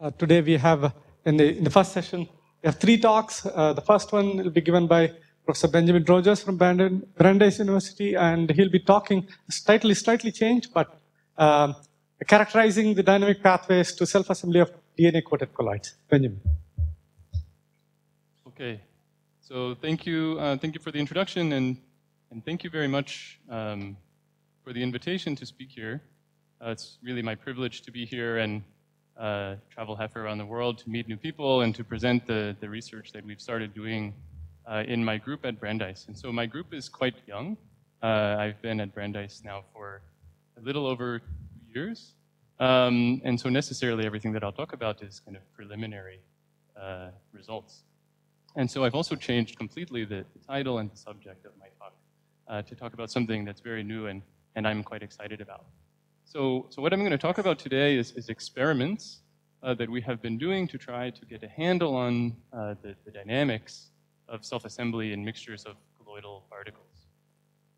Uh, today we have, uh, in the, in the first session, we have three talks. Uh, the first one will be given by Professor Benjamin Rogers from Brandeis University, and he'll be talking, slightly, slightly changed, but um, characterizing the dynamic pathways to self-assembly of DNA-coated colloids. Benjamin. Okay, so thank you, uh, thank you for the introduction, and, and thank you very much um, for the invitation to speak here. Uh, it's really my privilege to be here and uh, travel half around the world to meet new people and to present the, the research that we've started doing uh, in my group at Brandeis. And so my group is quite young. Uh, I've been at Brandeis now for a little over two years. Um, and so necessarily everything that I'll talk about is kind of preliminary uh, results. And so I've also changed completely the, the title and the subject of my talk uh, to talk about something that's very new and, and I'm quite excited about. So, so what I'm going to talk about today is, is experiments uh, that we have been doing to try to get a handle on uh, the, the, dynamics of self-assembly in mixtures of colloidal particles.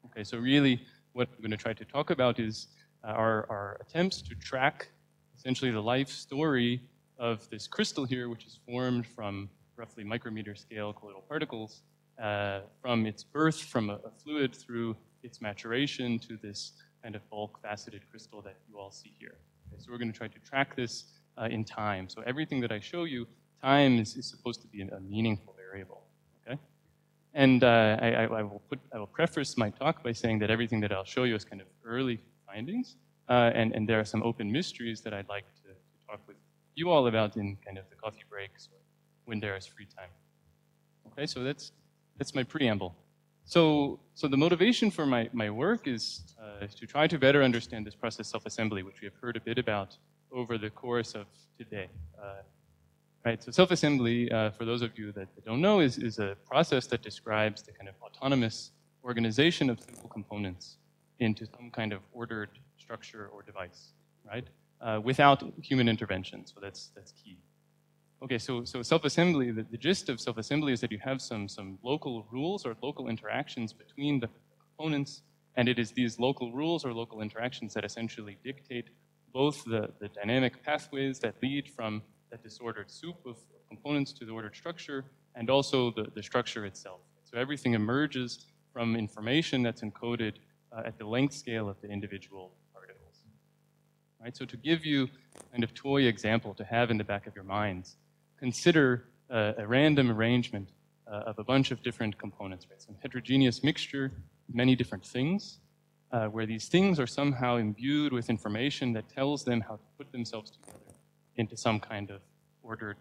Okay, so really what I'm going to try to talk about is uh, our, our attempts to track essentially the life story of this crystal here, which is formed from roughly micrometer scale colloidal particles, uh, from its birth from a, a fluid through its maturation to this kind of bulk faceted crystal that you all see here. Okay, so we're going to try to track this uh, in time. So everything that I show you, time is, is supposed to be a meaningful variable. Okay, and uh, I, I, will put I will preface my talk by saying that everything that I'll show you is kind of early findings, uh, and and there are some open mysteries that I'd like to, to talk with you all about in kind of the coffee breaks or when there is free time. Okay, so that's that's my preamble. So, so the motivation for my, my work is, uh, to try to better understand this process self-assembly, which we have heard a bit about over the course of today. Uh, right, so self-assembly, uh, for those of you that don't know, is, is a process that describes the kind of autonomous organization of simple components into some kind of ordered structure or device, right? Uh, without human intervention, so that's, that's key. Okay, so, so self-assembly, the, the gist of self-assembly is that you have some, some local rules or local interactions between the components, and it is these local rules or local interactions that essentially dictate both the, the dynamic pathways that lead from that disordered soup of components to the ordered structure, and also the, the structure itself. So everything emerges from information that's encoded uh, at the length scale of the individual particles. Right, so to give you kind of toy example to have in the back of your minds, consider uh, a random arrangement uh, of a bunch of different components, right? Some heterogeneous mixture, many different things, uh, where these things are somehow imbued with information that tells them how to put themselves together into some kind of ordered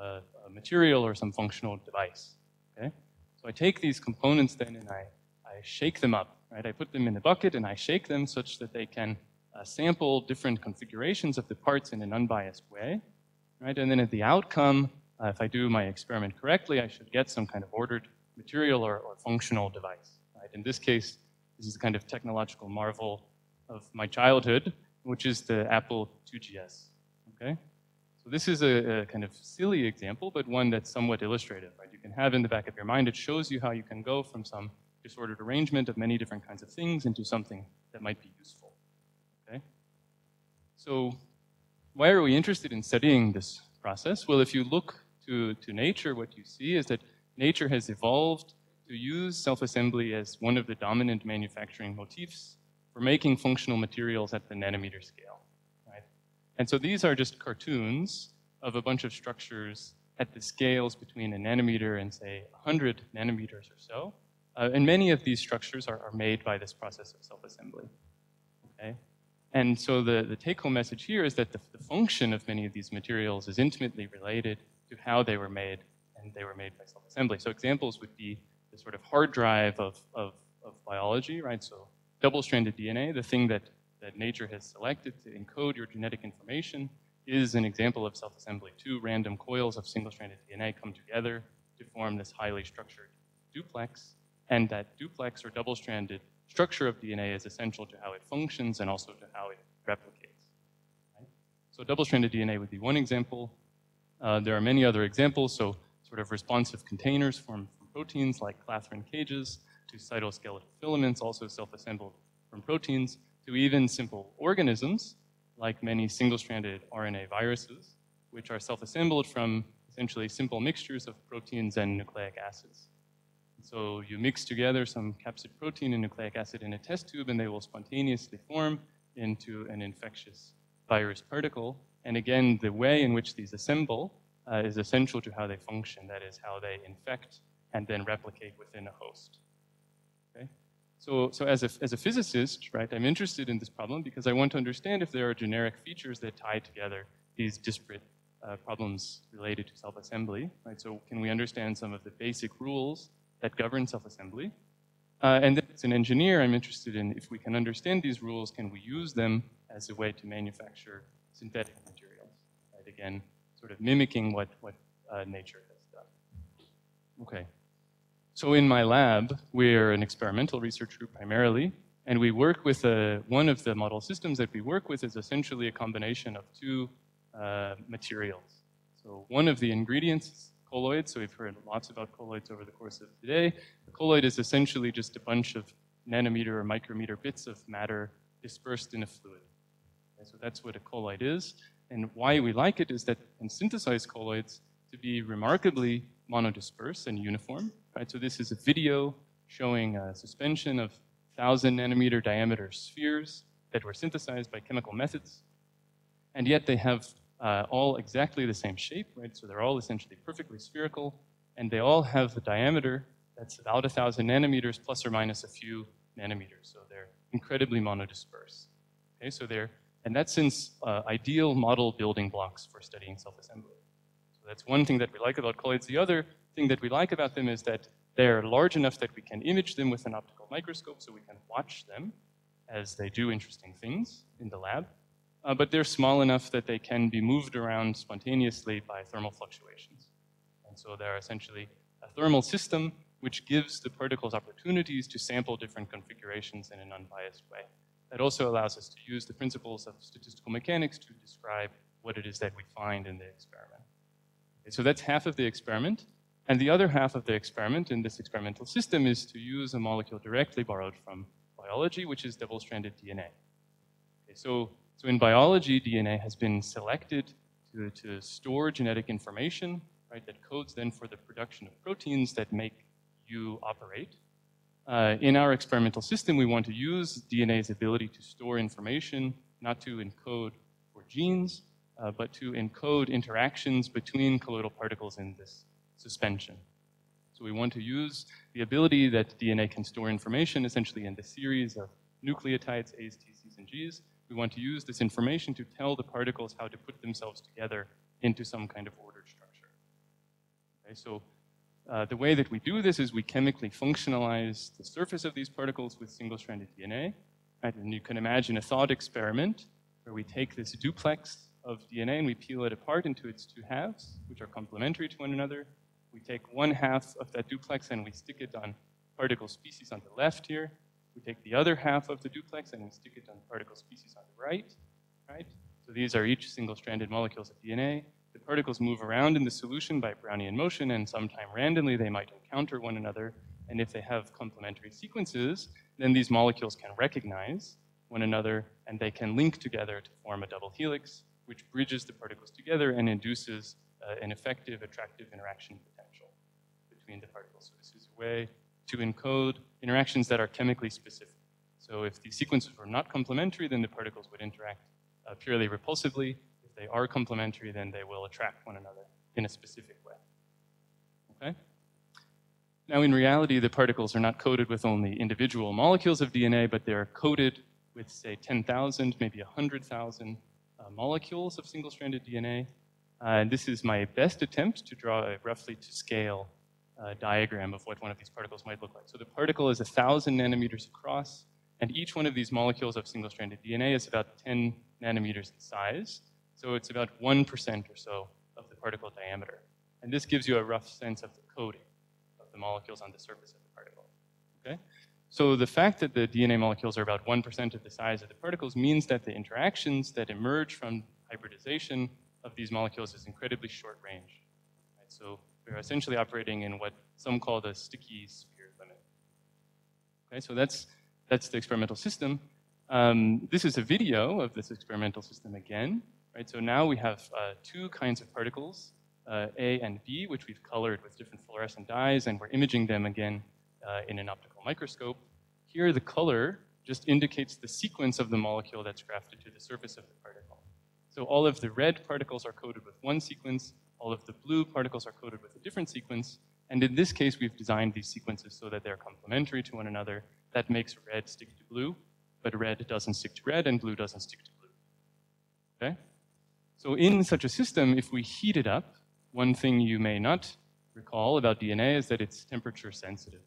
uh, material or some functional device, okay? So I take these components then and I, I shake them up, right? I put them in a bucket and I shake them such that they can uh, sample different configurations of the parts in an unbiased way right? And then at the outcome, uh, if I do my experiment correctly, I should get some kind of ordered material or, or functional device, right? In this case, this is a kind of technological marvel of my childhood, which is the Apple IIgs, okay? So this is a, a, kind of silly example, but one that's somewhat illustrative, right? You can have in the back of your mind, it shows you how you can go from some disordered arrangement of many different kinds of things into something that might be useful, okay? So why are we interested in studying this process? Well, if you look to, to nature, what you see is that nature has evolved to use self-assembly as one of the dominant manufacturing motifs for making functional materials at the nanometer scale. Right? And so these are just cartoons of a bunch of structures at the scales between a nanometer and, say, 100 nanometers or so. Uh, and many of these structures are, are made by this process of self-assembly. Okay? And so the, the take-home message here is that the, the, function of many of these materials is intimately related to how they were made, and they were made by self-assembly. So examples would be the sort of hard drive of, of, of biology, right? So double-stranded DNA, the thing that, that nature has selected to encode your genetic information, is an example of self-assembly. Two random coils of single-stranded DNA come together to form this highly structured duplex, and that duplex or double-stranded structure of DNA is essential to how it functions and also to how it replicates. Right? So double-stranded DNA would be one example. Uh, there are many other examples, so sort of responsive containers formed from proteins like clathrin cages to cytoskeletal filaments also self-assembled from proteins to even simple organisms like many single-stranded RNA viruses which are self-assembled from essentially simple mixtures of proteins and nucleic acids. So you mix together some capsid protein and nucleic acid in a test tube, and they will spontaneously form into an infectious virus particle. And again, the way in which these assemble uh, is essential to how they function. That is, how they infect and then replicate within a host. Okay? So, so as, a, as a physicist, right, I'm interested in this problem because I want to understand if there are generic features that tie together these disparate uh, problems related to self-assembly, right? So can we understand some of the basic rules that govern self-assembly? Uh, and as an engineer, I'm interested in if we can understand these rules, can we use them as a way to manufacture synthetic materials, right? Again, sort of mimicking what, what uh, nature has done. Okay. So in my lab, we're an experimental research group primarily, and we work with a, one of the model systems that we work with is essentially a combination of two uh, materials. So one of the ingredients colloid, so we've heard lots about colloids over the course of today. A colloid is essentially just a bunch of nanometer or micrometer bits of matter dispersed in a fluid. Okay, so that's what a colloid is. And why we like it is that we can synthesize colloids to be remarkably monodisperse and uniform. Right? So this is a video showing a suspension of 1,000 nanometer diameter spheres that were synthesized by chemical methods. And yet they have uh, all exactly the same shape, right? So they're all essentially perfectly spherical, and they all have a diameter that's about 1,000 nanometers plus or minus a few nanometers. So they're incredibly monodisperse. Okay, so they're, and that's since uh, ideal model building blocks for studying self-assembly. So that's one thing that we like about colloids. The other thing that we like about them is that they're large enough that we can image them with an optical microscope so we can watch them as they do interesting things in the lab. Uh, but they're small enough that they can be moved around spontaneously by thermal fluctuations. And so they're essentially a thermal system which gives the particles opportunities to sample different configurations in an unbiased way. That also allows us to use the principles of statistical mechanics to describe what it is that we find in the experiment. Okay, so that's half of the experiment. And the other half of the experiment in this experimental system is to use a molecule directly borrowed from biology, which is double-stranded DNA. Okay, so, so in biology, DNA has been selected to, to store genetic information, right, that codes then for the production of proteins that make you operate. Uh, in our experimental system, we want to use DNA's ability to store information, not to encode for genes, uh, but to encode interactions between colloidal particles in this suspension. So we want to use the ability that DNA can store information essentially in the series of nucleotides, A's, T's, C's, and G's. We want to use this information to tell the particles how to put themselves together into some kind of ordered structure. Okay, so uh, the way that we do this is we chemically functionalize the surface of these particles with single-stranded DNA. Right? And you can imagine a thought experiment where we take this duplex of DNA and we peel it apart into its two halves, which are complementary to one another. We take one half of that duplex and we stick it on particle species on the left here. We take the other half of the duplex and we stick it on the particle species on the right, right? So these are each single-stranded molecules of DNA. The particles move around in the solution by Brownian motion, and sometime randomly they might encounter one another. And if they have complementary sequences, then these molecules can recognize one another and they can link together to form a double helix, which bridges the particles together and induces uh, an effective attractive interaction potential between the particles. So this is a way to encode interactions that are chemically specific. So if the sequences were not complementary, then the particles would interact uh, purely repulsively. If they are complementary, then they will attract one another in a specific way. Okay? Now, in reality, the particles are not coated with only individual molecules of DNA, but they're coated with, say, 10,000, maybe 100,000 uh, molecules of single-stranded DNA. Uh, and this is my best attempt to draw a roughly to scale uh, diagram of what one of these particles might look like. So the particle is 1,000 nanometers across, and each one of these molecules of single-stranded DNA is about 10 nanometers in size. So it's about 1% or so of the particle diameter. And this gives you a rough sense of the coating of the molecules on the surface of the particle. Okay? So the fact that the DNA molecules are about 1% of the size of the particles means that the interactions that emerge from hybridization of these molecules is incredibly short range. Right? So we're essentially operating in what some call the sticky sphere limit. Okay, so that's, that's the experimental system. Um, this is a video of this experimental system again. right? So now we have uh, two kinds of particles, uh, A and B, which we've colored with different fluorescent dyes, and we're imaging them again uh, in an optical microscope. Here, the color just indicates the sequence of the molecule that's grafted to the surface of the particle. So all of the red particles are coded with one sequence, all of the blue particles are coded with a different sequence, and in this case, we've designed these sequences so that they're complementary to one another. That makes red stick to blue, but red doesn't stick to red and blue doesn't stick to blue. Okay? So in such a system, if we heat it up, one thing you may not recall about DNA is that it's temperature sensitive.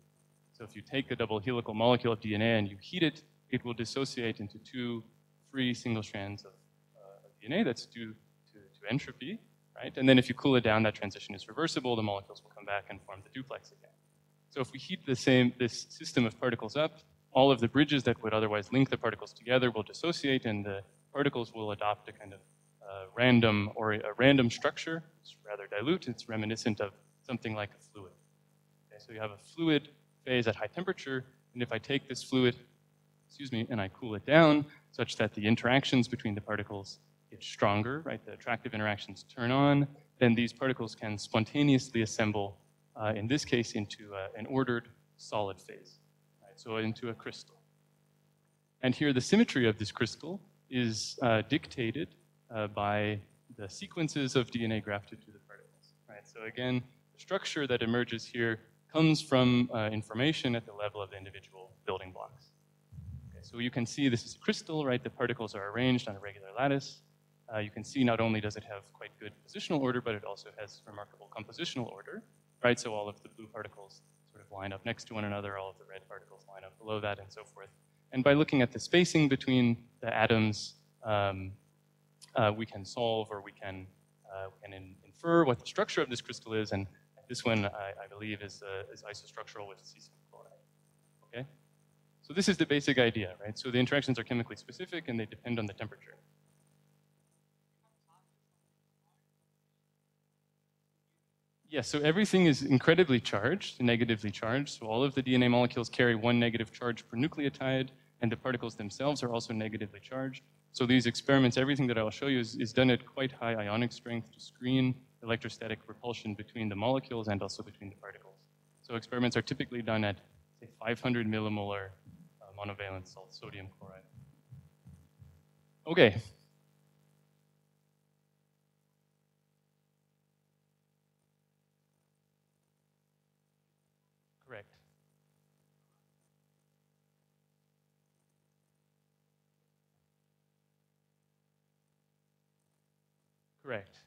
So if you take a double helical molecule of DNA and you heat it, it will dissociate into two free single strands of, uh, DNA that's due to, to entropy, right? And then if you cool it down, that transition is reversible. The molecules will come back and form the duplex again. So if we heat the same, this system of particles up, all of the bridges that would otherwise link the particles together will dissociate and the particles will adopt a kind of uh, random or a random structure. It's rather dilute. It's reminiscent of something like a fluid. Okay, so you have a fluid phase at high temperature, and if I take this fluid, excuse me, and I cool it down such that the interactions between the particles get stronger, right? The attractive interactions turn on, then these particles can spontaneously assemble, uh, in this case, into uh, an ordered solid phase, right? so into a crystal. And here the symmetry of this crystal is uh, dictated uh, by the sequences of DNA grafted to the particles, right? So again, the structure that emerges here comes from uh, information at the level of the individual building blocks. Okay, so you can see this is a crystal, right? The particles are arranged on a regular lattice. Uh, you can see not only does it have quite good positional order, but it also has remarkable compositional order, right? So all of the blue particles sort of line up next to one another, all of the red particles line up below that, and so forth. And by looking at the spacing between the atoms, um, uh, we can solve or we can, uh, we can in, infer what the structure of this crystal is, and this one, I, I believe, is, uh, is isostructural with cesium chloride. Okay? So this is the basic idea, right? So the interactions are chemically specific and they depend on the temperature. Yes, so everything is incredibly charged, negatively charged. So all of the DNA molecules carry one negative charge per nucleotide, and the particles themselves are also negatively charged. So these experiments, everything that I'll show you is, is done at quite high ionic strength to screen electrostatic repulsion between the molecules and also between the particles. So experiments are typically done at, say, 500 millimolar uh, monovalent salt sodium chloride. Okay. Correct. Correct.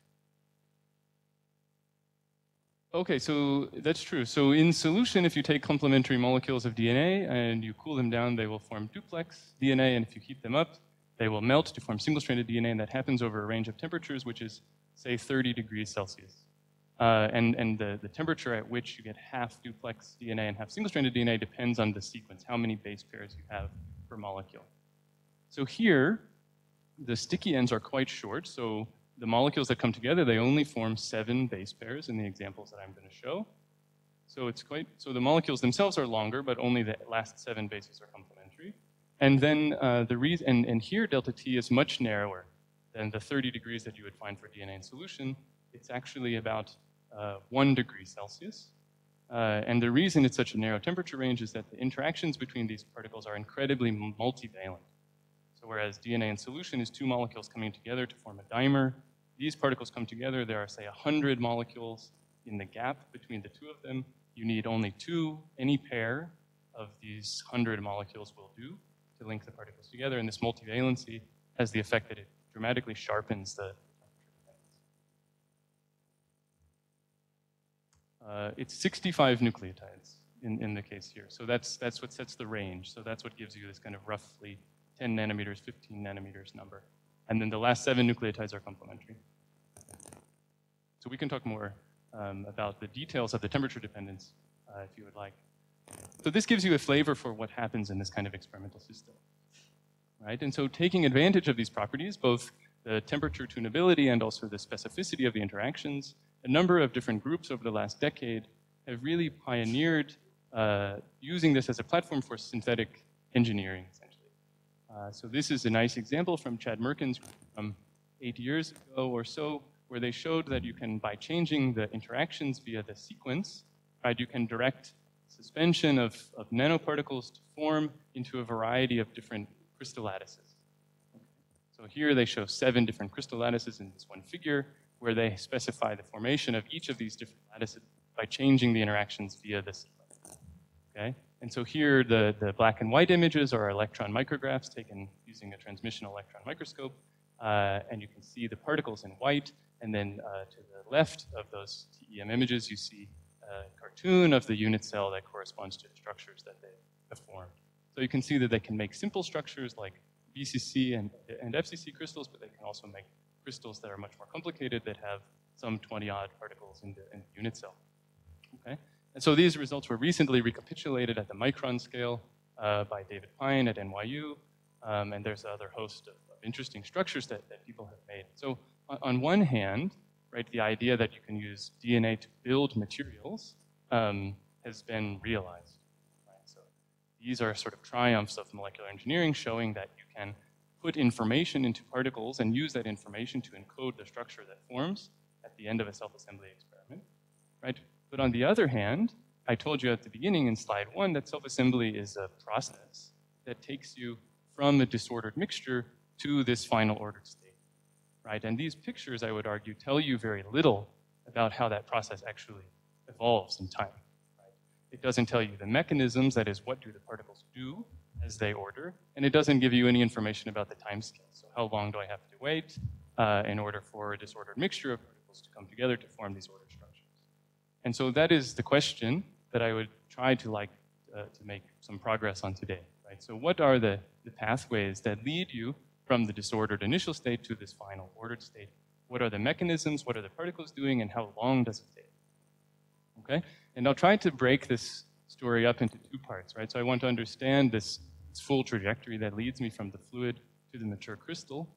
Okay, so that's true. So in solution, if you take complementary molecules of DNA and you cool them down, they will form duplex DNA, and if you heat them up, they will melt to form single-stranded DNA, and that happens over a range of temperatures, which is, say, 30 degrees Celsius. Uh, and and the, the temperature at which you get half duplex DNA and half single-stranded DNA depends on the sequence, how many base pairs you have per molecule. So here, the sticky ends are quite short, so the molecules that come together, they only form seven base pairs in the examples that I'm going to show. So it's quite, so the molecules themselves are longer, but only the last seven bases are complementary. And then uh, the reason, and, and here delta T is much narrower than the 30 degrees that you would find for DNA in solution. It's actually about uh, one degree Celsius. Uh, and the reason it's such a narrow temperature range is that the interactions between these particles are incredibly multivalent. Whereas DNA in solution is two molecules coming together to form a dimer, these particles come together, there are, say, 100 molecules in the gap between the two of them. You need only two, any pair of these 100 molecules will do to link the particles together, and this multivalency has the effect that it dramatically sharpens the uh, it's 65 nucleotides in, in the case here. So that's, that's what sets the range. So that's what gives you this kind of roughly 10 nanometers, 15 nanometers number. And then the last seven nucleotides are complementary. So we can talk more um, about the details of the temperature dependence uh, if you would like. So this gives you a flavor for what happens in this kind of experimental system. Right? And so taking advantage of these properties, both the temperature tunability and also the specificity of the interactions, a number of different groups over the last decade have really pioneered uh, using this as a platform for synthetic engineering. Uh, so this is a nice example from Chad Mirkin's from eight years ago or so, where they showed that you can, by changing the interactions via the sequence, right, you can direct suspension of, of nanoparticles to form into a variety of different crystal lattices. So here they show seven different crystal lattices in this one figure, where they specify the formation of each of these different lattices by changing the interactions via this. Okay? And so here, the, the black and white images are electron micrographs taken using a transmission electron microscope. Uh, and you can see the particles in white. And then uh, to the left of those TEM images, you see a cartoon of the unit cell that corresponds to the structures that they have formed. So you can see that they can make simple structures like BCC and, and FCC crystals, but they can also make crystals that are much more complicated that have some 20 odd particles in the, in the unit cell. Okay? And so these results were recently recapitulated at the micron scale uh, by David Pine at NYU, um, and there's another host of, of interesting structures that, that people have made. So on, on, one hand, right, the idea that you can use DNA to build materials um, has been realized. Right? So these are sort of triumphs of molecular engineering showing that you can put information into particles and use that information to encode the structure that forms at the end of a self-assembly experiment, right? But on the other hand, I told you at the beginning in slide one that self-assembly is a process that takes you from a disordered mixture to this final ordered state, right? And these pictures, I would argue, tell you very little about how that process actually evolves in time. Right? It doesn't tell you the mechanisms, that is, what do the particles do as they order, and it doesn't give you any information about the time scale. So how long do I have to wait uh, in order for a disordered mixture of particles to come together to form these ordered structures? And so that is the question that I would try to like uh, to make some progress on today. Right? So what are the, the pathways that lead you from the disordered initial state to this final ordered state? What are the mechanisms? What are the particles doing? And how long does it take? Okay? And I'll try to break this story up into two parts, right? So I want to understand this, this full trajectory that leads me from the fluid to the mature crystal.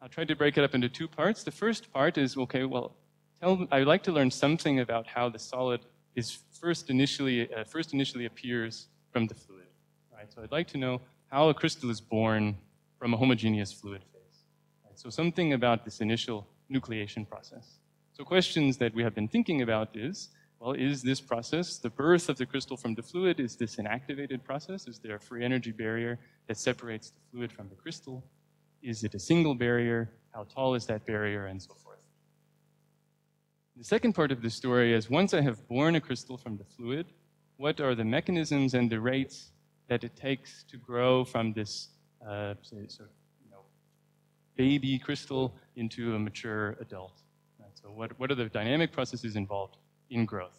I'll try to break it up into two parts. The first part is, okay, well, tell, I would like to learn something about how the solid is first initially, uh, first initially appears from the fluid. Right? So I'd like to know how a crystal is born from a homogeneous fluid phase. Right? So something about this initial nucleation process. So questions that we have been thinking about is, well, is this process, the birth of the crystal from the fluid, is this an activated process? Is there a free energy barrier that separates the fluid from the crystal? Is it a single barrier? How tall is that barrier? And so forth. The second part of the story is once I have born a crystal from the fluid, what are the mechanisms and the rates that it takes to grow from this uh, sort of, you know, baby crystal into a mature adult? Right? So what, what are the dynamic processes involved in growth?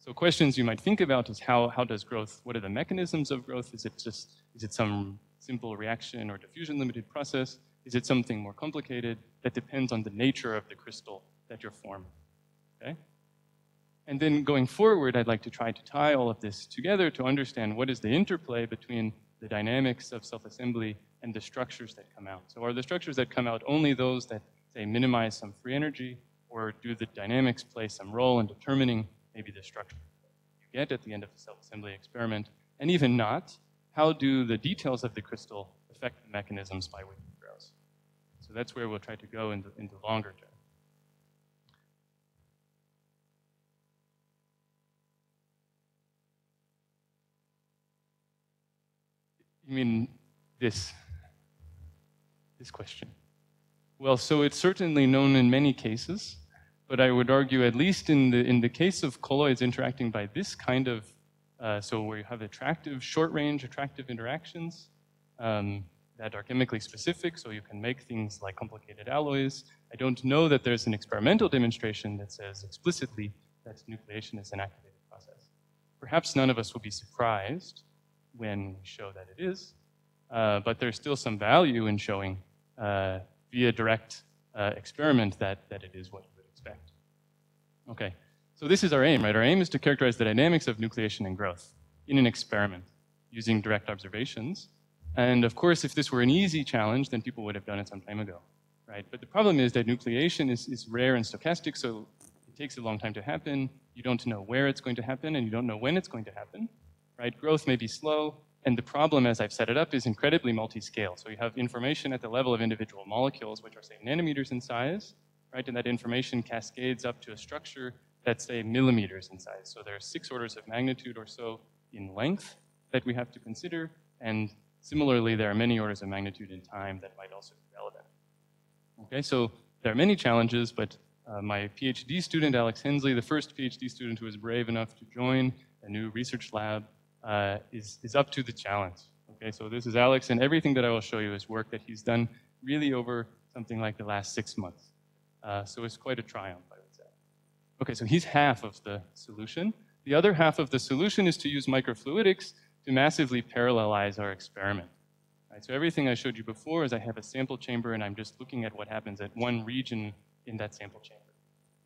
So questions you might think about is how, how does growth, what are the mechanisms of growth? Is it just, is it some simple reaction or diffusion limited process? Is it something more complicated that depends on the nature of the crystal that you're forming. Okay? And then going forward, I'd like to try to tie all of this together to understand what is the interplay between the dynamics of self-assembly and the structures that come out. So are the structures that come out only those that, say, minimize some free energy, or do the dynamics play some role in determining maybe the structure you get at the end of the self-assembly experiment? And even not, how do the details of the crystal affect the mechanisms by which it grows? So that's where we'll try to go in the, in the longer term. You mean this, this question? Well, so it's certainly known in many cases, but I would argue, at least in the, in the case of colloids interacting by this kind of, uh, so where you have attractive, short range attractive interactions um, that are chemically specific, so you can make things like complicated alloys. I don't know that there's an experimental demonstration that says explicitly that nucleation is an activated process. Perhaps none of us will be surprised when we show that it is, uh, but there's still some value in showing uh, via direct uh, experiment that, that it is what you would expect. Okay, so this is our aim, right? Our aim is to characterize the dynamics of nucleation and growth in an experiment using direct observations. And of course, if this were an easy challenge, then people would have done it some time ago, right? But the problem is that nucleation is, is rare and stochastic, so it takes a long time to happen. You don't know where it's going to happen, and you don't know when it's going to happen right? Growth may be slow, And the problem, as I've set it up, is incredibly multi-scale. So you have information at the level of individual molecules, which are, say, nanometers in size, right? And that information cascades up to a structure that's, say, millimeters in size. So there are six orders of magnitude or so in length that we have to consider. And similarly, there are many orders of magnitude in time that might also be relevant. Okay, so there are many challenges, but uh, my PhD student, Alex Hensley, the first PhD student who was brave enough to join a new research lab, uh, is, is up to the challenge. Okay, so this is Alex, and everything that I will show you is work that he's done really over something like the last six months. Uh, so it's quite a triumph, I would say. Okay, so he's half of the solution. The other half of the solution is to use microfluidics to massively parallelize our experiment. Right, so everything I showed you before is I have a sample chamber and I'm just looking at what happens at one region in that sample chamber.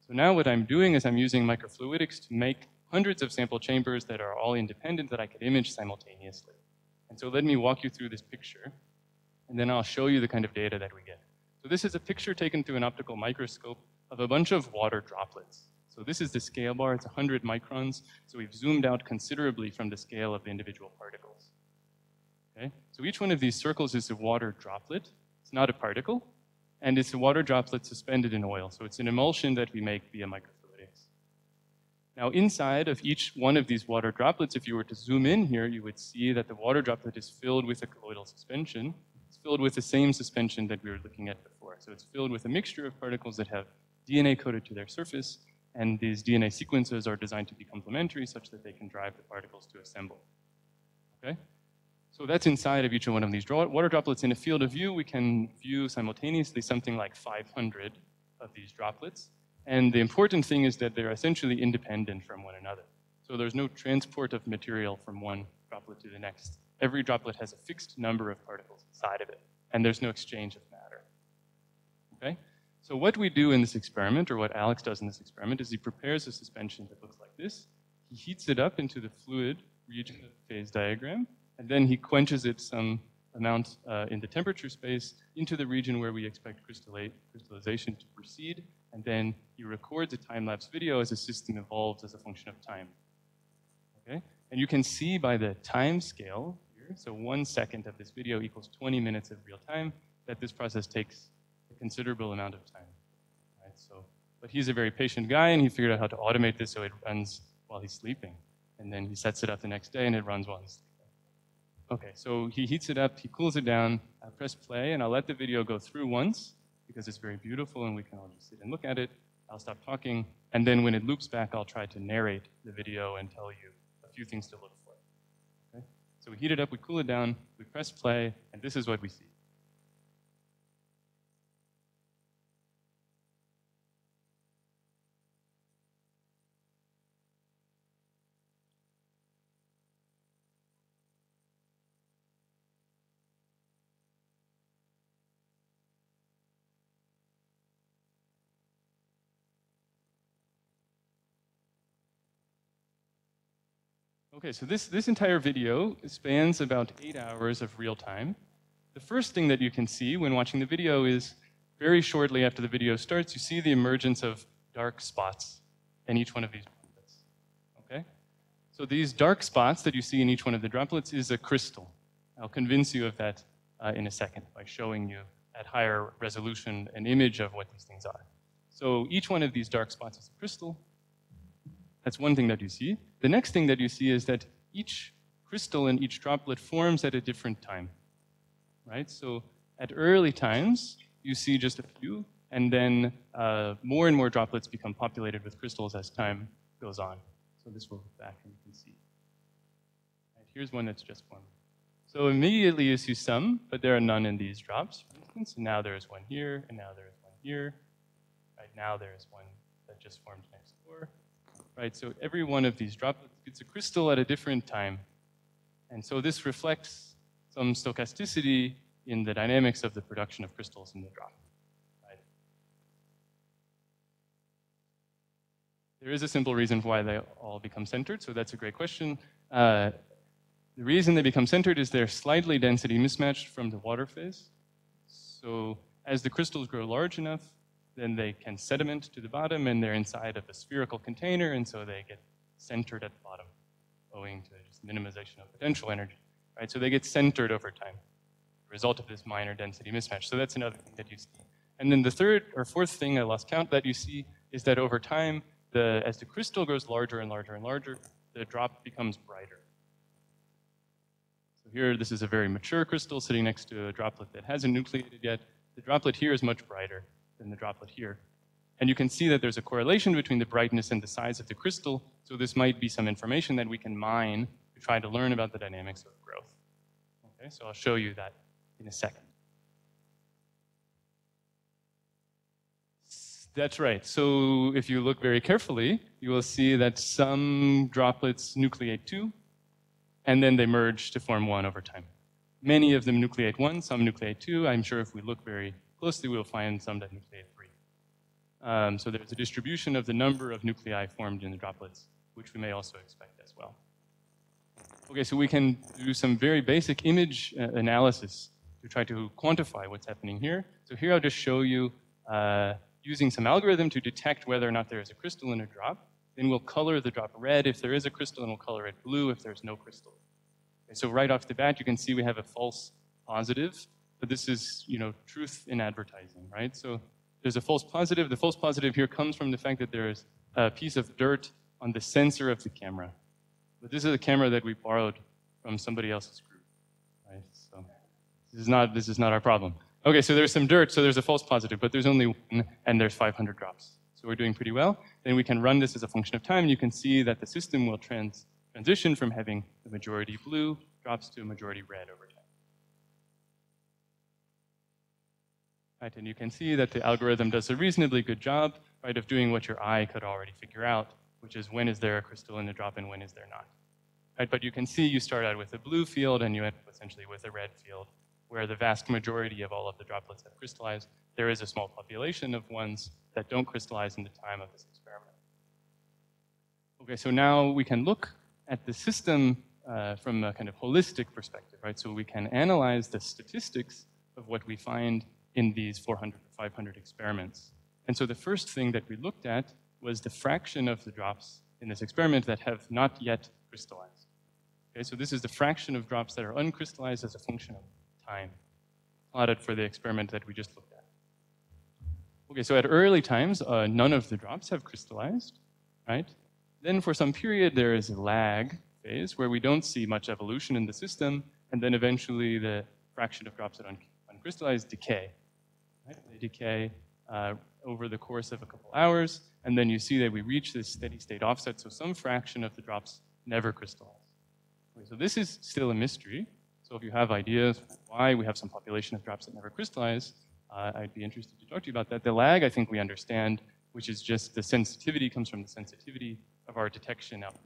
So now what I'm doing is I'm using microfluidics to make hundreds of sample chambers that are all independent that I could image simultaneously. And so let me walk you through this picture, and then I'll show you the kind of data that we get. So this is a picture taken through an optical microscope of a bunch of water droplets. So this is the scale bar, it's 100 microns, so we've zoomed out considerably from the scale of the individual particles. Okay? So each one of these circles is a water droplet. It's not a particle, and it's a water droplet suspended in oil. So it's an emulsion that we make via microfluidics. Now, inside of each one of these water droplets, if you were to zoom in here, you would see that the water droplet is filled with a colloidal suspension. It's filled with the same suspension that we were looking at before. So it's filled with a mixture of particles that have DNA coded to their surface, and these DNA sequences are designed to be complementary such that they can drive the particles to assemble. Okay? So that's inside of each one of these water droplets. In a field of view, we can view simultaneously something like 500 of these droplets. And the important thing is that they're essentially independent from one another. So there's no transport of material from one droplet to the next. Every droplet has a fixed number of particles inside of it, and there's no exchange of matter. Okay? So what we do in this experiment, or what Alex does in this experiment, is he prepares a suspension that looks like this. He heats it up into the fluid region of the phase diagram, and then he quenches it some amount uh, in the temperature space into the region where we expect crystallization to proceed, and then you record the time-lapse video as the system evolves as a function of time. Okay? And you can see by the time scale here, so one second of this video equals 20 minutes of real time, that this process takes a considerable amount of time. Right? So, but he's a very patient guy, and he figured out how to automate this so it runs while he's sleeping. And then he sets it up the next day, and it runs while he's sleeping. Okay, so he heats it up, he cools it down, I press play, and I'll let the video go through once, because it's very beautiful and we can all just sit and look at it. I'll stop talking, and then when it loops back, I'll try to narrate the video and tell you a few things to look for. Okay? So we heat it up, we cool it down, we press play, and this is what we see. Okay, so this, this entire video spans about eight hours of real time. The first thing that you can see when watching the video is very shortly after the video starts, you see the emergence of dark spots in each one of these droplets. Okay? So these dark spots that you see in each one of the droplets is a crystal. I'll convince you of that uh, in a second by showing you at higher resolution an image of what these things are. So each one of these dark spots is a crystal, that's one thing that you see. The next thing that you see is that each crystal and each droplet forms at a different time, right? So at early times, you see just a few, and then uh, more and more droplets become populated with crystals as time goes on. So this will look back and you can see. Right, here's one that's just formed. So immediately you see some, but there are none in these drops, for instance. And now there's one here, and now there's one here. Right now there's one that just formed next door right? So every one of these droplets gets a crystal at a different time. And so this reflects some stochasticity in the dynamics of the production of crystals in the drop. Right? There is a simple reason why they all become centered, so that's a great question. Uh, the reason they become centered is they're slightly density mismatched from the water phase. So as the crystals grow large enough, then they can sediment to the bottom and they're inside of a spherical container and so they get centered at the bottom owing to just minimization of potential energy. right? So they get centered over time, result of this minor density mismatch. So that's another thing that you see. And then the third or fourth thing, I lost count, that you see is that over time, the, as the crystal grows larger and larger and larger, the drop becomes brighter. So here, this is a very mature crystal sitting next to a droplet that hasn't nucleated yet. The droplet here is much brighter than the droplet here. And you can see that there's a correlation between the brightness and the size of the crystal. So this might be some information that we can mine to try to learn about the dynamics of growth. Okay, so I'll show you that in a second. That's right. So if you look very carefully, you will see that some droplets nucleate two, and then they merge to form one over time. Many of them nucleate one, some nucleate two. I'm sure if we look very closely, we'll find some that nucleate three. Um, so there's a distribution of the number of nuclei formed in the droplets, which we may also expect as well. Okay, so we can do some very basic image uh, analysis to try to quantify what's happening here. So here I'll just show you uh, using some algorithm to detect whether or not there is a crystal in a drop. Then we'll color the drop red if there is a crystal, and we'll color it blue if there's no crystal. Okay, so right off the bat, you can see we have a false positive, but this is, you know, truth in advertising, right? So there's a false positive. The false positive here comes from the fact that there is a piece of dirt on the sensor of the camera. But this is a camera that we borrowed from somebody else's group, right? So this is not, this is not our problem. Okay, so there's some dirt, so there's a false positive, but there's only one, and there's 500 drops. So we're doing pretty well. Then we can run this as a function of time, and you can see that the system will trans transition from having the majority blue drops to a majority red over time. Right, and you can see that the algorithm does a reasonably good job, right, of doing what your eye could already figure out, which is when is there a crystal in the drop and when is there not. Right, but you can see you start out with a blue field and you end up essentially with a red field where the vast majority of all of the droplets have crystallized, there is a small population of ones that don't crystallize in the time of this experiment. Okay, so now we can look at the system uh, from a kind of holistic perspective, right? So we can analyze the statistics of what we find in these 400 to 500 experiments. And so the first thing that we looked at was the fraction of the drops in this experiment that have not yet crystallized. Okay, so this is the fraction of drops that are uncrystallized as a function of time plotted for the experiment that we just looked at. Okay, so at early times, uh, none of the drops have crystallized, right? Then for some period, there is a lag phase where we don't see much evolution in the system, and then eventually the fraction of drops that un uncrystallize decay. Right? They decay uh, over the course of a couple hours, and then you see that we reach this steady state offset, so some fraction of the drops never crystallize. Okay, so this is still a mystery, so if you have ideas why we have some population of drops that never crystallize, uh, I'd be interested to talk to you about that. The lag, I think we understand, which is just the sensitivity comes from the sensitivity of our detection output.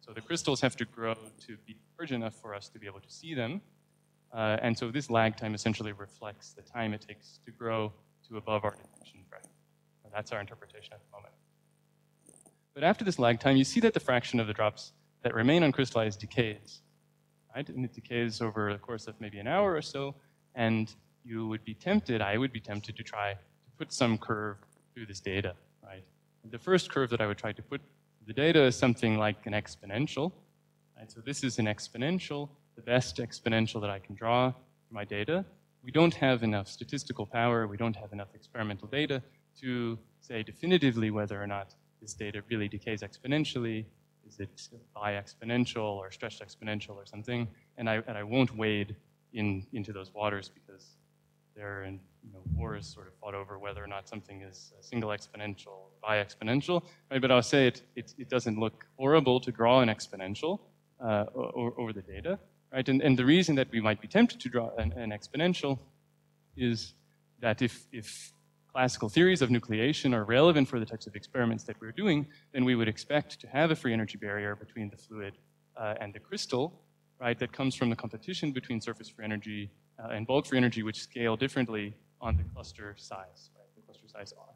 So the crystals have to grow to be large enough for us to be able to see them. Uh, and so this lag time essentially reflects the time it takes to grow to above our detection threshold. That's our interpretation at the moment. But after this lag time, you see that the fraction of the drops that remain uncrystallized decays right? And it decays over the course of maybe an hour or so, and you would be tempted, I would be tempted to try to put some curve through this data, right? The first curve that I would try to put the data is something like an exponential, right? So this is an exponential, the best exponential that I can draw for my data. We don't have enough statistical power, we don't have enough experimental data to say definitively whether or not this data really decays exponentially is it bi-exponential or stretched exponential or something? And I, and I won't wade in, into those waters because there in you know, wars sort of fought over whether or not something is single exponential, bi-exponential, right? But I'll say it, it, it, doesn't look horrible to draw an exponential uh, over the data, right? And, and the reason that we might be tempted to draw an, an exponential is that if, if classical theories of nucleation are relevant for the types of experiments that we're doing, then we would expect to have a free energy barrier between the fluid uh, and the crystal, right, that comes from the competition between surface free energy uh, and bulk free energy, which scale differently on the cluster size, right, the cluster size R.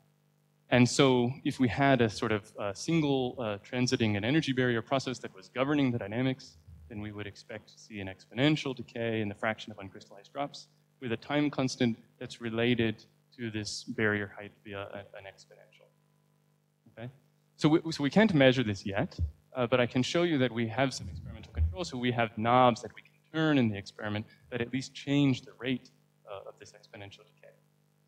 And so if we had a sort of uh, single uh, transiting an energy barrier process that was governing the dynamics, then we would expect to see an exponential decay in the fraction of uncrystallized drops with a time constant that's related to this barrier height via an exponential. Okay? So we, so we can't measure this yet, uh, but I can show you that we have some experimental control. So we have knobs that we can turn in the experiment that at least change the rate uh, of this exponential decay.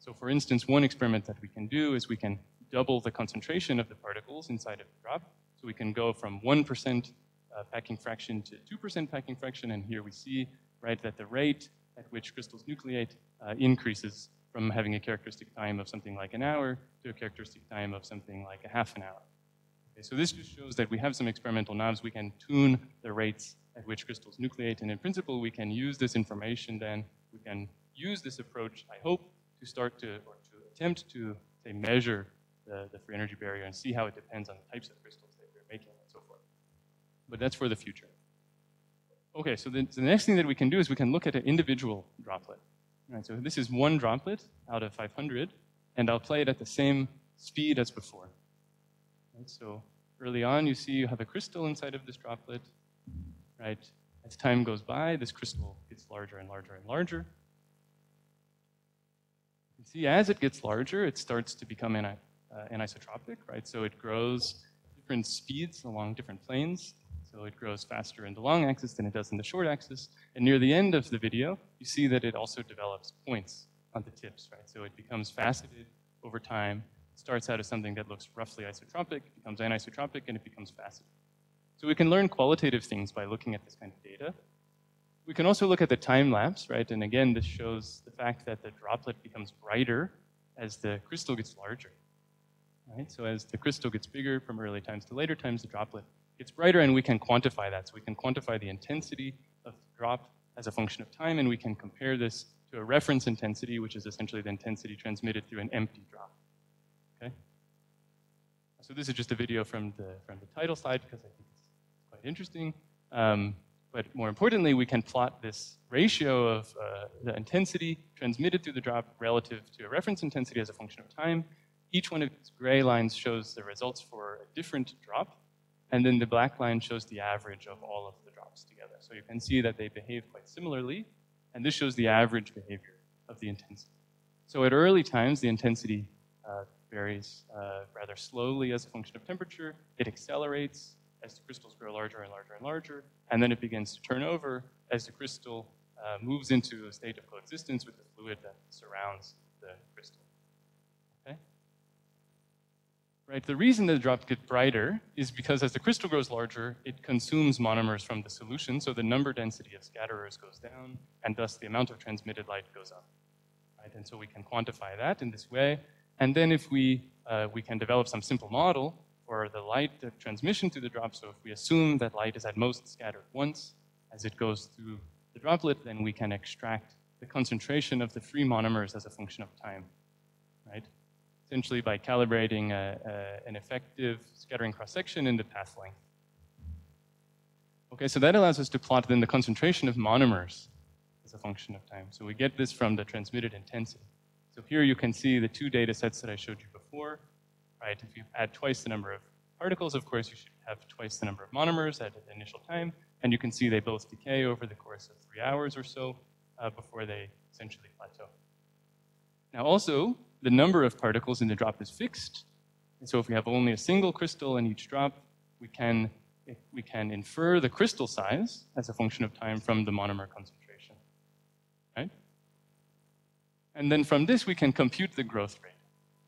So for instance, one experiment that we can do is we can double the concentration of the particles inside of the drop. So we can go from 1% uh, packing fraction to 2% packing fraction, and here we see, right, that the rate at which crystals nucleate uh, increases from having a characteristic time of something like an hour to a characteristic time of something like a half an hour. Okay, so this just shows that we have some experimental knobs. We can tune the rates at which crystals nucleate, and in principle, we can use this information then, we can use this approach, I hope, to start to, or to attempt to, say, measure the, the free energy barrier and see how it depends on the types of crystals that we're making and so forth. But that's for the future. Okay, so the, the next thing that we can do is we can look at an individual droplet. Right, so this is one droplet out of 500, and I'll play it at the same speed as before. Right, so early on, you see you have a crystal inside of this droplet. Right, as time goes by, this crystal gets larger and larger and larger. You see as it gets larger, it starts to become ani uh, anisotropic, right? So it grows different speeds along different planes. So it grows faster in the long axis than it does in the short axis. And near the end of the video, you see that it also develops points on the tips, right? So it becomes faceted over time. Starts out as something that looks roughly isotropic, becomes anisotropic, and it becomes faceted. So we can learn qualitative things by looking at this kind of data. We can also look at the time lapse, right? And again, this shows the fact that the droplet becomes brighter as the crystal gets larger. Right? So as the crystal gets bigger from early times to later times, the droplet gets brighter, and we can quantify that. So we can quantify the intensity of the drop as a function of time, and we can compare this to a reference intensity, which is essentially the intensity transmitted through an empty drop. Okay? So this is just a video from the, from the title slide because I think it's quite interesting. Um, but more importantly, we can plot this ratio of uh, the intensity transmitted through the drop relative to a reference intensity as a function of time. Each one of these gray lines shows the results for a different drop, and then the black line shows the average of all of the drops together. So you can see that they behave quite similarly, and this shows the average behavior of the intensity. So at early times, the intensity uh, varies uh, rather slowly as a function of temperature. It accelerates as the crystals grow larger and larger and larger, and then it begins to turn over as the crystal uh, moves into a state of coexistence with the fluid that surrounds the crystal. Right, the reason the drops get brighter is because as the crystal grows larger, it consumes monomers from the solution, so the number density of scatterers goes down, and thus the amount of transmitted light goes up. Right, and so we can quantify that in this way. And then if we, uh, we can develop some simple model for the light the transmission through the drop. So if we assume that light is at most scattered once as it goes through the droplet, then we can extract the concentration of the free monomers as a function of time? Essentially by calibrating a, a, an effective scattering cross-section into path length. Okay, so that allows us to plot then the concentration of monomers as a function of time. So we get this from the transmitted intensity. So here you can see the two data sets that I showed you before right? If you add twice the number of particles, of course, you should have twice the number of monomers at the initial time, and you can see they both decay over the course of three hours or so uh, before they essentially plateau. Now also, the number of particles in the drop is fixed, and so if we have only a single crystal in each drop, we can, we can infer the crystal size as a function of time from the monomer concentration, right? And then from this, we can compute the growth rate.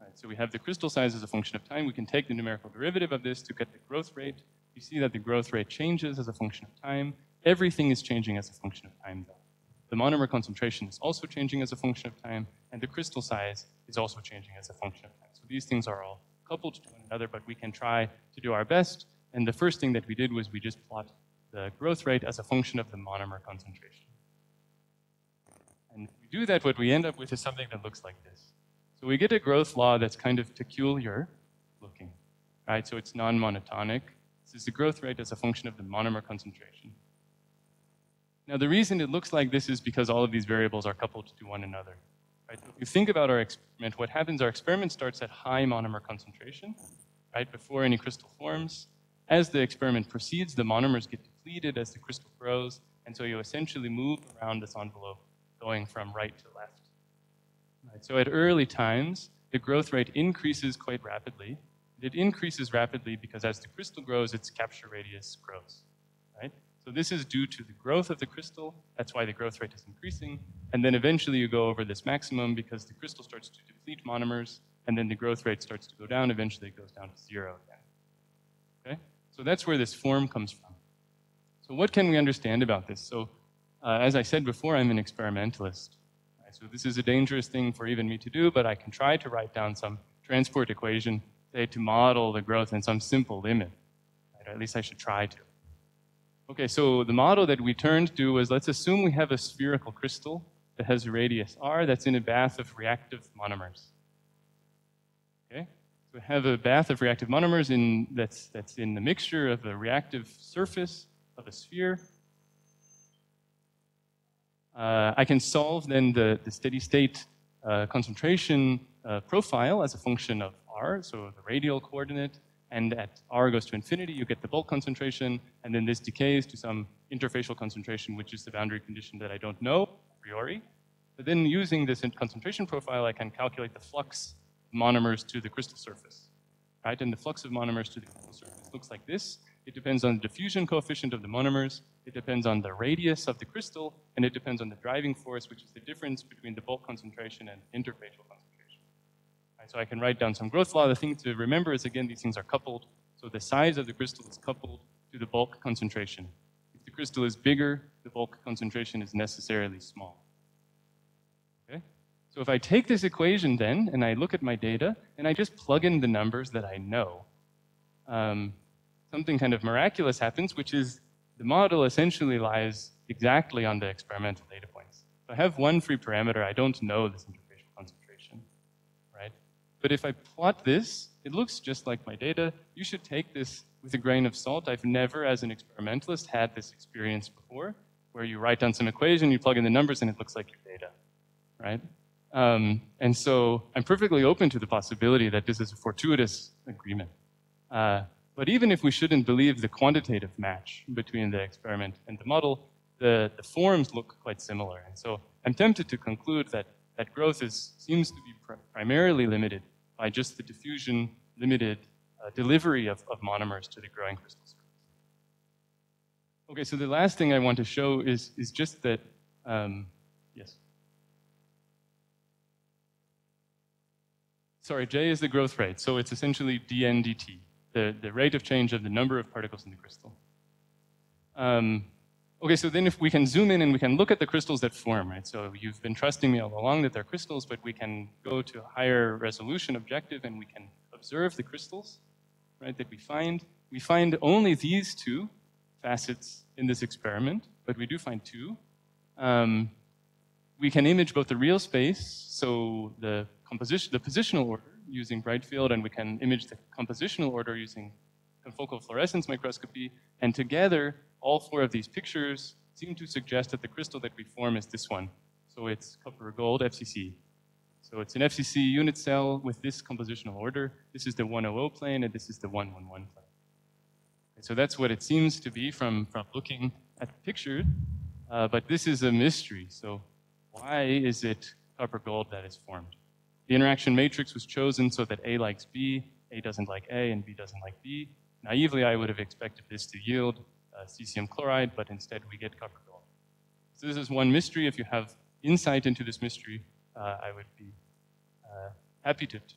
Right? So we have the crystal size as a function of time. We can take the numerical derivative of this to get the growth rate. You see that the growth rate changes as a function of time. Everything is changing as a function of time, though. The monomer concentration is also changing as a function of time, and the crystal size is also changing as a function of time. So these things are all coupled to one another, but we can try to do our best. And the first thing that we did was we just plot the growth rate as a function of the monomer concentration. And if we do that, what we end up with is something that looks like this. So we get a growth law that's kind of peculiar looking, right? So it's non-monotonic. This is the growth rate as a function of the monomer concentration. Now the reason it looks like this is because all of these variables are coupled to one another. Right? If you think about our experiment, what happens, our experiment starts at high monomer concentration, right, before any crystal forms. As the experiment proceeds, the monomers get depleted as the crystal grows, and so you essentially move around this envelope going from right to left. Right? So at early times, the growth rate increases quite rapidly. It increases rapidly because as the crystal grows, its capture radius grows. So this is due to the growth of the crystal. That's why the growth rate is increasing. And then eventually you go over this maximum because the crystal starts to deplete monomers, and then the growth rate starts to go down. Eventually it goes down to zero again. Okay? So that's where this form comes from. So what can we understand about this? So uh, as I said before, I'm an experimentalist. Right? So this is a dangerous thing for even me to do, but I can try to write down some transport equation, say, to model the growth in some simple limit. Right? Or at least I should try to. Okay, so the model that we turned to was let's assume we have a spherical crystal that has a radius r that's in a bath of reactive monomers. Okay, so we have a bath of reactive monomers in, that's, that's in the mixture of a reactive surface of a sphere. Uh, I can solve then the, the steady state uh, concentration uh, profile as a function of r, so the radial coordinate, and at r goes to infinity, you get the bulk concentration, and then this decays to some interfacial concentration, which is the boundary condition that I don't know a priori. But then using this concentration profile, I can calculate the flux of monomers to the crystal surface, right? And the flux of monomers to the crystal surface looks like this. It depends on the diffusion coefficient of the monomers, it depends on the radius of the crystal, and it depends on the driving force, which is the difference between the bulk concentration and interfacial concentration. So I can write down some growth law. The thing to remember is, again, these things are coupled. So the size of the crystal is coupled to the bulk concentration. If the crystal is bigger, the bulk concentration is necessarily small. Okay? So if I take this equation then, and I look at my data, and I just plug in the numbers that I know, um, something kind of miraculous happens, which is the model essentially lies exactly on the experimental data points. If I have one free parameter, I don't know this but if I plot this, it looks just like my data. You should take this with a grain of salt. I've never, as an experimentalist, had this experience before, where you write down some equation, you plug in the numbers, and it looks like your data, right? Um, and so I'm perfectly open to the possibility that this is a fortuitous agreement. Uh, but even if we shouldn't believe the quantitative match between the experiment and the model, the, the forms look quite similar. And so I'm tempted to conclude that, that growth is, seems to be pr primarily limited by just the diffusion limited uh, delivery of, of, monomers to the growing crystal surface. Okay, so the last thing I want to show is, is just that, um, yes. Sorry, J is the growth rate, so it's essentially dn dt, the, the rate of change of the number of particles in the crystal. Um, Okay, so then if we can zoom in and we can look at the crystals that form, right? So you've been trusting me all along that they're crystals, but we can go to a higher resolution objective and we can observe the crystals, right, that we find. We find only these two facets in this experiment, but we do find two. Um, we can image both the real space, so the composition, the positional order using bright field, and we can image the compositional order using confocal fluorescence microscopy, and together all four of these pictures seem to suggest that the crystal that we form is this one. So it's copper gold FCC. So it's an FCC unit cell with this compositional order. This is the 100 plane, and this is the 111 plane. And so that's what it seems to be from, from looking at the picture. Uh, but this is a mystery. So why is it copper gold that is formed? The interaction matrix was chosen so that A likes B, A doesn't like A, and B doesn't like B. Naively, I would have expected this to yield cesium chloride, but instead we get copper gold. So this is one mystery. If you have insight into this mystery, uh, I would be uh, happy to, to,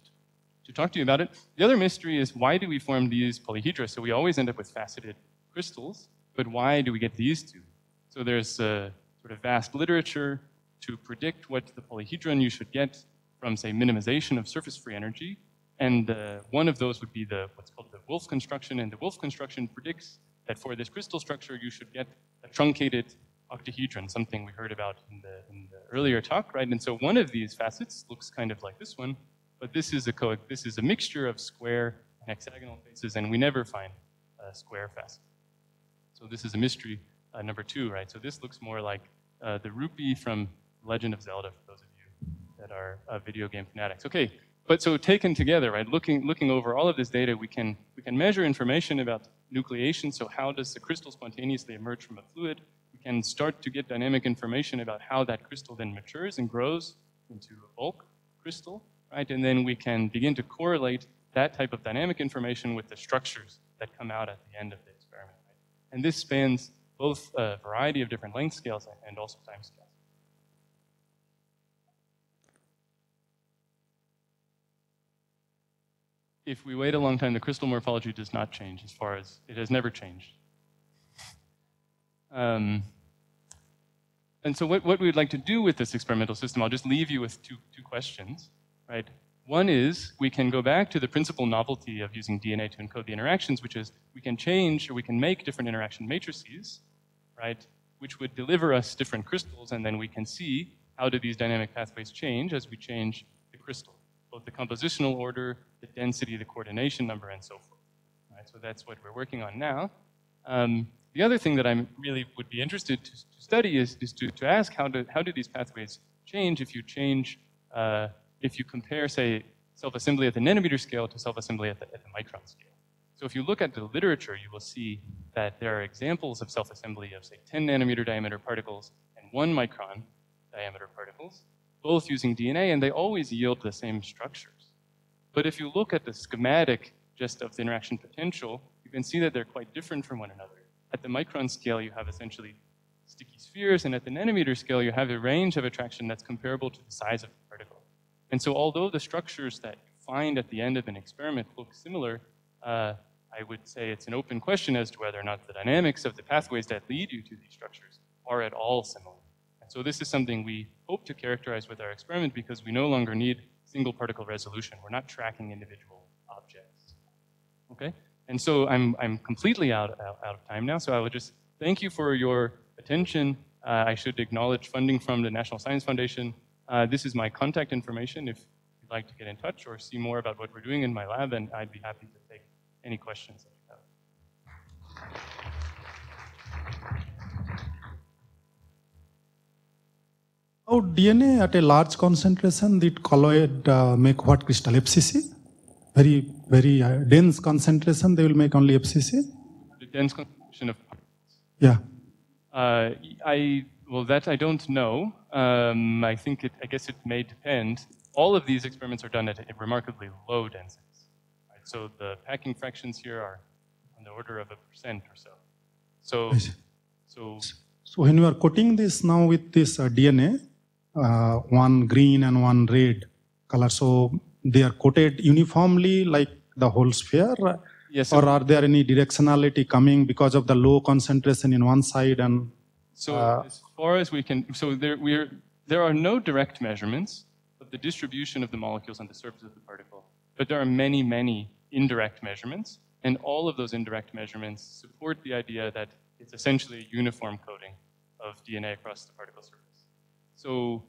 to, talk to you about it. The other mystery is why do we form these polyhedra? So we always end up with faceted crystals, but why do we get these two? So there's a sort of vast literature to predict what the polyhedron you should get from, say, minimization of surface free energy. And uh, one of those would be the what's called the Wulff construction, and the Wulff construction predicts that for this crystal structure, you should get a truncated octahedron, something we heard about in the, in the earlier talk, right? And so one of these facets looks kind of like this one, but this is a, co this is a mixture of square and hexagonal faces, and we never find a square facet. So this is a mystery uh, number two, right? So this looks more like uh, the rupee from Legend of Zelda, for those of you that are uh, video game fanatics. Okay, but so taken together, right, looking, looking over all of this data, we can, we can measure information about nucleation. So how does the crystal spontaneously emerge from a fluid? We can start to get dynamic information about how that crystal then matures and grows into a bulk crystal, right? And then we can begin to correlate that type of dynamic information with the structures that come out at the end of the experiment. Right? And this spans both a variety of different length scales and also time scales. If we wait a long time, the crystal morphology does not change as far as it has never changed. Um, and so what, what we'd like to do with this experimental system, I'll just leave you with two, two questions, right? One is we can go back to the principal novelty of using DNA to encode the interactions, which is we can change or we can make different interaction matrices, right? Which would deliver us different crystals, and then we can see how do these dynamic pathways change as we change the crystal, both the compositional order, the density, the coordination number, and so forth. Right? So that's what we're working on now. Um, the other thing that I really would be interested to, to study is, is to, to ask how do, how do these pathways change if you change, uh, if you compare, say, self-assembly at the nanometer scale to self-assembly at the, at the micron scale. So if you look at the literature, you will see that there are examples of self-assembly of, say, 10 nanometer diameter particles and 1 micron diameter particles, both using DNA, and they always yield the same structures. But if you look at the schematic just of the interaction potential, you can see that they're quite different from one another. At the micron scale, you have essentially sticky spheres, and at the nanometer scale, you have a range of attraction that's comparable to the size of the particle. And so although the structures that you find at the end of an experiment look similar, uh, I would say it's an open question as to whether or not the dynamics of the pathways that lead you to these structures are at all similar. So this is something we hope to characterize with our experiment because we no longer need single particle resolution. We're not tracking individual objects. Okay? And so I'm, I'm completely out, out, out, of time now, so I will just thank you for your attention. Uh, I should acknowledge funding from the National Science Foundation. Uh, this is my contact information. If you'd like to get in touch or see more about what we're doing in my lab, and I'd be happy to take any questions that you have. Oh, DNA at a large concentration, the colloid uh, make what crystal? FCC? very, very uh, dense concentration, they will make only FCC? The dense concentration of Yeah. Uh, I, well, that I don't know. Um, I think it, I guess it may depend. All of these experiments are done at remarkably low densities. Right? So the packing fractions here are on the order of a percent or so. So, so, so when you are coating this now with this uh, DNA, uh, one green and one red color, so they are coated uniformly like the whole sphere? Yes. Or are there any directionality coming because of the low concentration in one side and? So uh, as far as we can, so there we're there are no direct measurements of the distribution of the molecules on the surface of the particle, but there are many, many indirect measurements, and all of those indirect measurements support the idea that it's essentially a uniform coating of DNA across the particle surface. So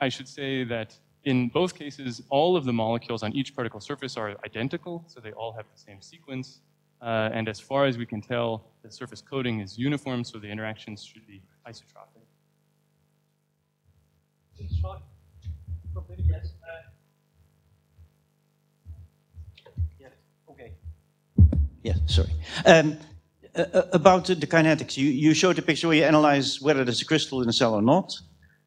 I should say that in both cases, all of the molecules on each particle surface are identical, so they all have the same sequence. Uh, and as far as we can tell, the surface coating is uniform, so the interactions should be isotropic. Okay. Yeah, sorry. Um, uh, about the kinetics, you, you showed a picture where you analyze whether there's a crystal in a cell or not,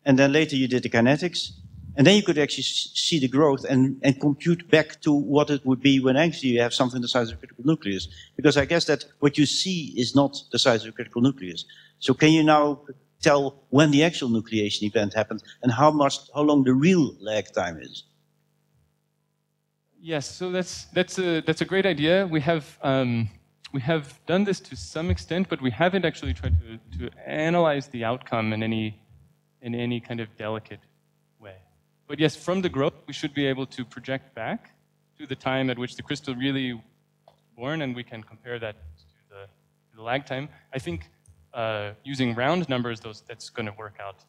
and then later you did the kinetics. And then you could actually see the growth and, and compute back to what it would be when actually you have something the size of a critical nucleus. Because I guess that what you see is not the size of a critical nucleus. So can you now tell when the actual nucleation event happened and how much, how long the real lag time is? Yes, so that's that's a that's a great idea. We have um, we have done this to some extent, but we haven't actually tried to, to analyze the outcome in any in any kind of delicate way. but yes, from the growth, we should be able to project back to the time at which the crystal really born, and we can compare that to the, to the lag time. I think uh, using round numbers, those, that's going to work out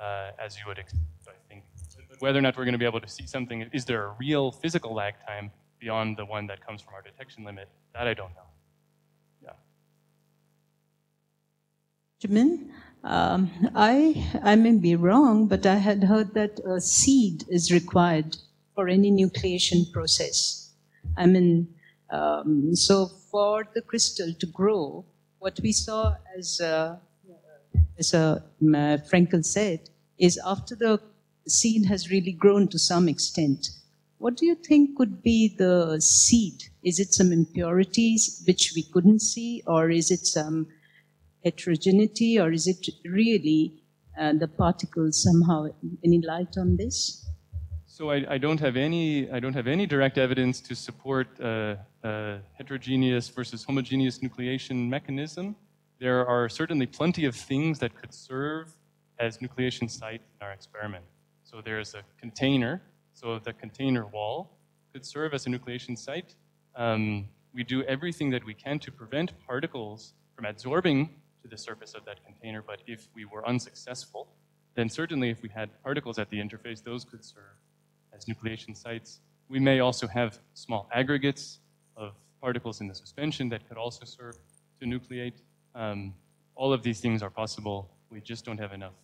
uh, as you would expect, I think. Whether or not we're going to be able to see something, is there a real physical lag time beyond the one that comes from our detection limit? That I don't know. Yeah. Jimin, um, I, I may be wrong, but I had heard that a seed is required for any nucleation process. I mean, um, so for the crystal to grow, what we saw as, uh, as uh, Frenkel said, is after the seed has really grown to some extent, what do you think could be the seed? Is it some impurities which we couldn't see, or is it some heterogeneity, or is it really uh, the particles somehow? Any light on this? So I, I don't have any I don't have any direct evidence to support uh, uh, heterogeneous versus homogeneous nucleation mechanism. There are certainly plenty of things that could serve as nucleation sites in our experiment. So there's a container. So the container wall could serve as a nucleation site. Um, we do everything that we can to prevent particles from adsorbing to the surface of that container. But if we were unsuccessful, then certainly if we had particles at the interface, those could serve as nucleation sites. We may also have small aggregates of particles in the suspension that could also serve to nucleate. Um, all of these things are possible. We just don't have enough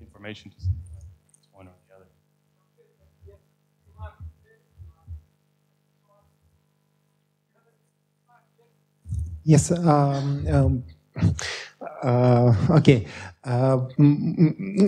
information to say it's one or the other. Yes. Um, um, Uh, okay. Uh,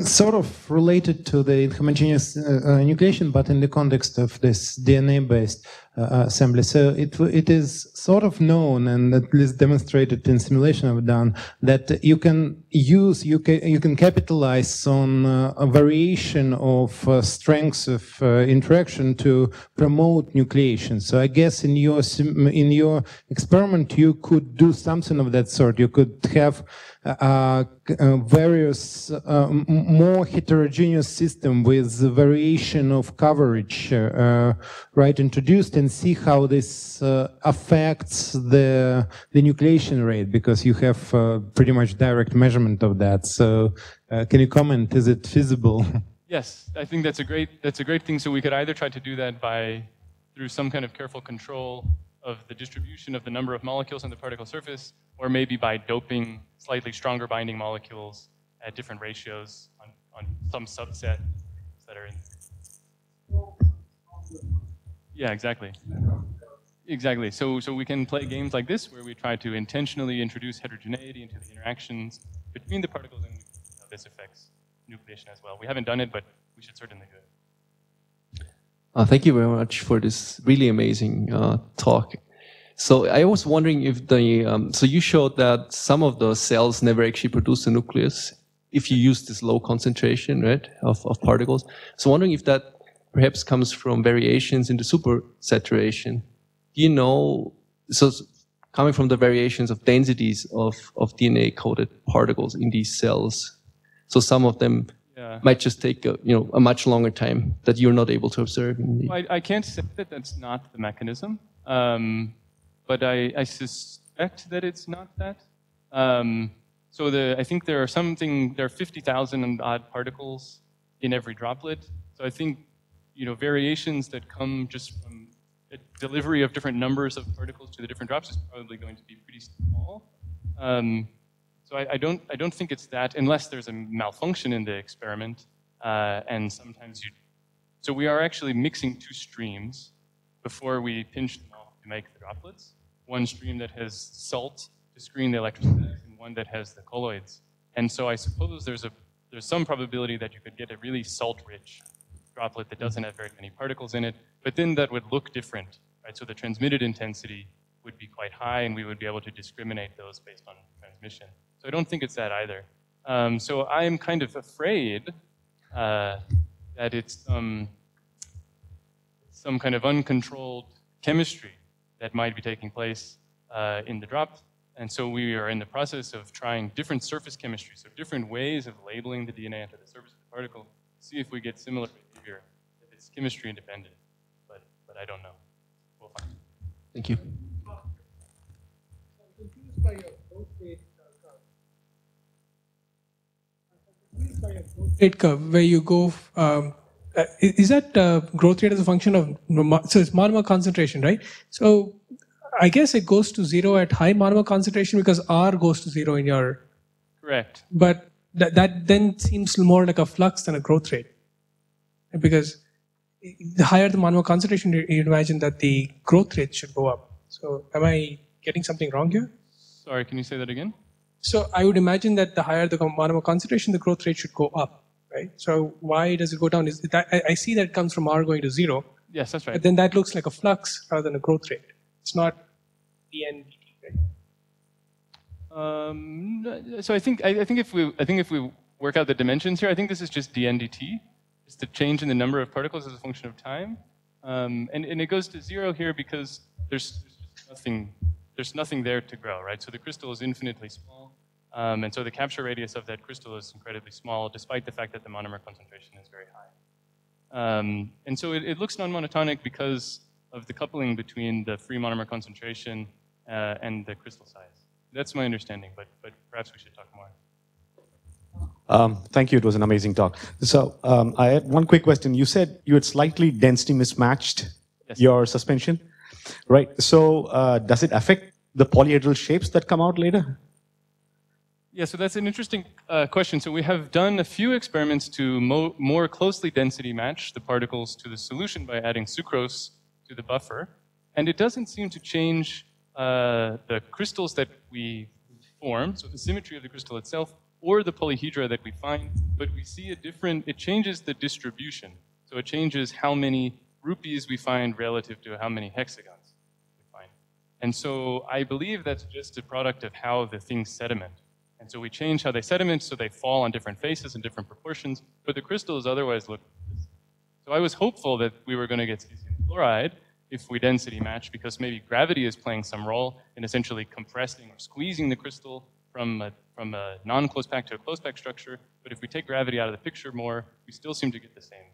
sort of related to the inhomogeneous uh, uh, nucleation, but in the context of this DNA-based uh, assembly. So it it is sort of known and at least demonstrated in simulation I've done that you can use you can you can capitalize on uh, a variation of uh, strengths of interaction to promote nucleation. So I guess in your in your experiment you could do something of that sort. You could have uh, uh, various uh, more heterogeneous system with variation of coverage uh, uh, right introduced and see how this uh, affects the the nucleation rate because you have pretty much direct measurement of that. So can you comment? Is it feasible? Yes i think that's a great that's a great thing. So we could either try to do that by through some kind of careful control of the distribution of the number of molecules on the particle surface, or maybe by doping slightly stronger binding molecules at different ratios on, on some subset that are in. Yeah, exactly. Exactly. So, so we can play games like this where we try to intentionally introduce heterogeneity into the interactions between the particles and how this affects nucleation as well. We haven't done it, but we should certainly do it. Uh, thank you very much for this really amazing uh, talk. So I was wondering if the um, so you showed that some of the cells never actually produce a nucleus if you use this low concentration, right, of, of particles. So wondering if that perhaps comes from variations in the supersaturation. Do you know? So coming from the variations of densities of of DNA coded particles in these cells. So some of them yeah. might just take a, you know a much longer time that you're not able to observe. Well, I, I, can't say that that's not the mechanism, um, but I, I, suspect that it's not that. Um, so the, I think there are something there are 50,000 and odd particles in every droplet. So I think you know variations that come just from delivery of different numbers of particles to the different drops is probably going to be pretty small. Um, so I, I, don't, I don't think it's that, unless there's a malfunction in the experiment, uh, and sometimes you. So we are actually mixing two streams before we pinch them off to make the droplets. One stream that has salt to screen the and one that has the colloids. And so I suppose there's a there's some probability that you could get a really salt-rich droplet that doesn't have very many particles in it, but then that would look different, right? So the transmitted intensity would be quite high, and we would be able to discriminate those based on transmission. So I don't think it's that either. Um, so I'm kind of afraid uh, that it's um, some kind of uncontrolled chemistry that might be taking place uh, in the drop. And so we are in the process of trying different surface chemistries, so different ways of labeling the DNA onto the surface of the particle, see if we get similar behavior if it's chemistry independent. But, but I don't know. We'll find. Thank you. rate curve where you go, um, uh, is that uh, growth rate as a function of, so it's monomer concentration, right? So I guess it goes to zero at high monomer concentration because R goes to zero in your. Correct. But that, that then seems more like a flux than a growth rate. Because the higher the monomer concentration, you imagine that the growth rate should go up. So am I getting something wrong here? Sorry, can you say that again? So I would imagine that the higher the monomer concentration, the growth rate should go up, right? So why does it go down? Is that, I, I see that it comes from R going to zero. Yes, that's right. But then that looks like a flux rather than a growth rate. It's not right? Um, so I think I, I think if we I think if we work out the dimensions here, I think this is just dndt. It's the change in the number of particles as a function of time, um, and and it goes to zero here because there's, there's nothing there's nothing there to grow, right? So the crystal is infinitely small, um, and so the capture radius of that crystal is incredibly small, despite the fact that the monomer concentration is very high. Um, and so it, it looks non-monotonic because of the coupling between the free monomer concentration uh, and the crystal size. That's my understanding, but, but perhaps we should talk more. Um, thank you. It was an amazing talk. So um, I had one quick question. You said you had slightly density mismatched Yes. your suspension, right? So uh, does it affect the polyhedral shapes that come out later? Yeah, so that's an interesting uh, question. So we have done a few experiments to mo- more closely density match the particles to the solution by adding sucrose to the buffer, and it doesn't seem to change uh, the crystals that we form, so the symmetry of the crystal itself, or the polyhedra that we find, but we see a different, it changes the distribution. So it changes how many rupees we find relative to how many hexagons we find. And so I believe that's just a product of how the things sediment. And so we change how they sediment so they fall on different faces and different proportions, but the crystals otherwise look. So I was hopeful that we were going to get chloride if we density match because maybe gravity is playing some role in essentially compressing or squeezing the crystal from a, from a non-close pack to a close pack structure. But if we take gravity out of the picture more, we still seem to get the same